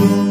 Ooh.